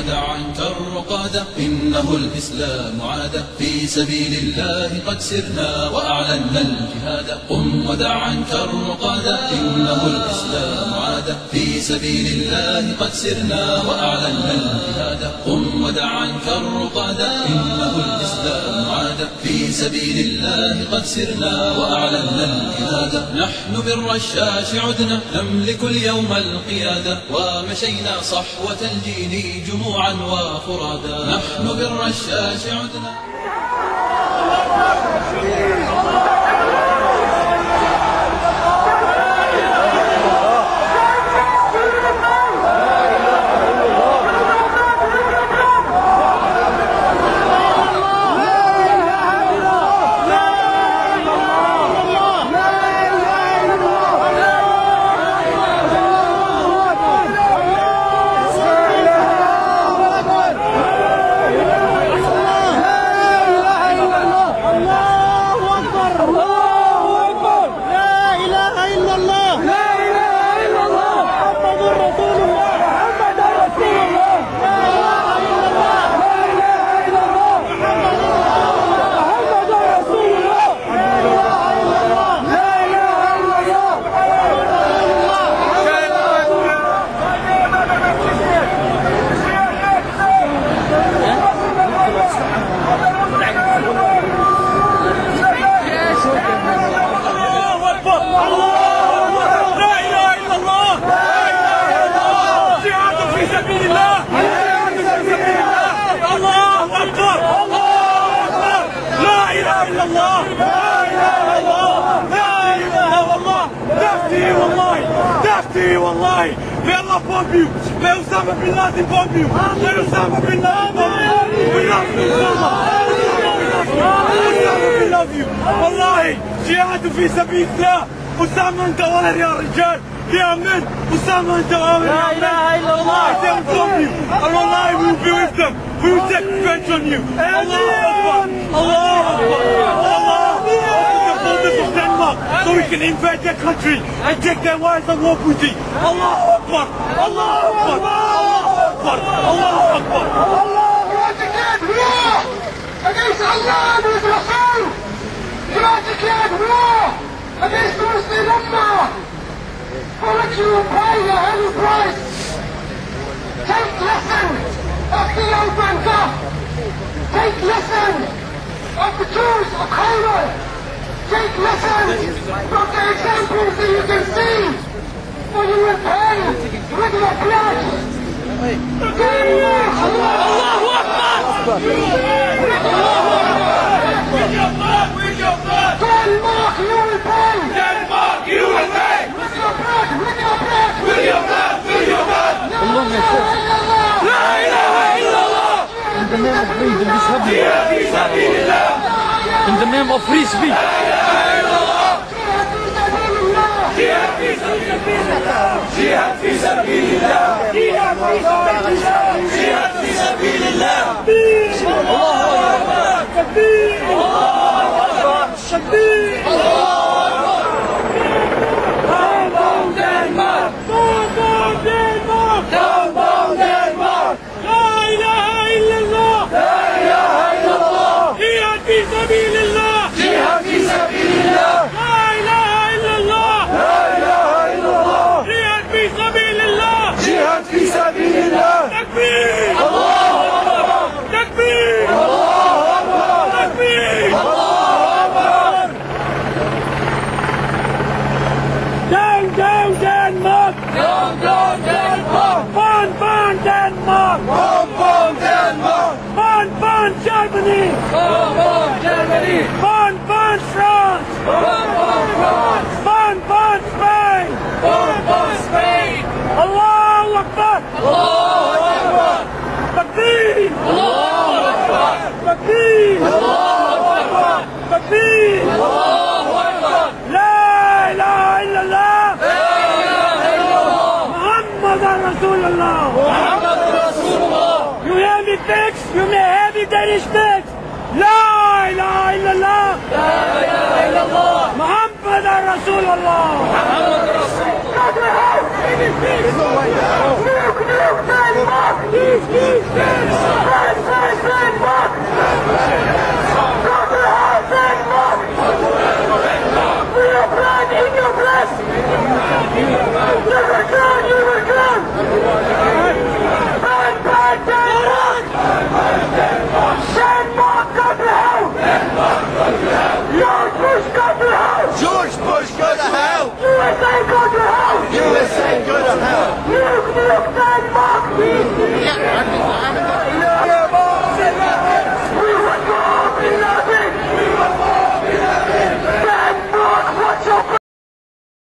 ودع عنك الرقاد إنه الإسلام عاد في سبيل الله قد سرنا وأعلنا الجهاد قم ودع عنك الرقاد إنه الإسلام عاد في سبيل الله قد سرنا وأعلنا الجهاد قم ودع عنك الرقاد إنه الإسلام عاد في سبيل الله قد سرنا وأعلنا الجهاد نحن بالرشاش عدنا نملك اليوم القيادة. ومشينا صحوة الجيل جموعا وفرادا. نحن بالرشاش عدنا. سبيل الله في سبيل الله الله اكبر الله اكبر لا اله الا الله لا اله الا الله لا اله الا الله تفتي والله تفتي والله بالله فوق بيو لا اسامه بن لادن فوق بيو بن لادن والله جهاد في سبيل الله اسامه انت ولد يا رجال يا من أسامة أنت ولد لا إله إلا الله they will bomb you and والله we will be with them we will take revenge on you الله أكبر الله أكبر الله the borders of Denmark so we can invade their country and take their wives and war booty Allah Akbar Allah Akbar Allah Akbar Allah Akbar You declared war against Allah and His Rasul. You have declared war against the Muslim Ummah, for which you will pay the heavy price. Take lesson of the open God. Take lesson of the Jews of Cairo. Take lesson from the examples that you can see, for you will pay with your blood. Hey. Allah, Allah, Allah, Allah. name of in the name of free speech. Jihad. Jihad. Denmark! fix, you may have it Danish fix. La ilaha illallah. La ilaha illallah. Muhammad Rasulullah. Muhammad Rasulullah.